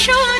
should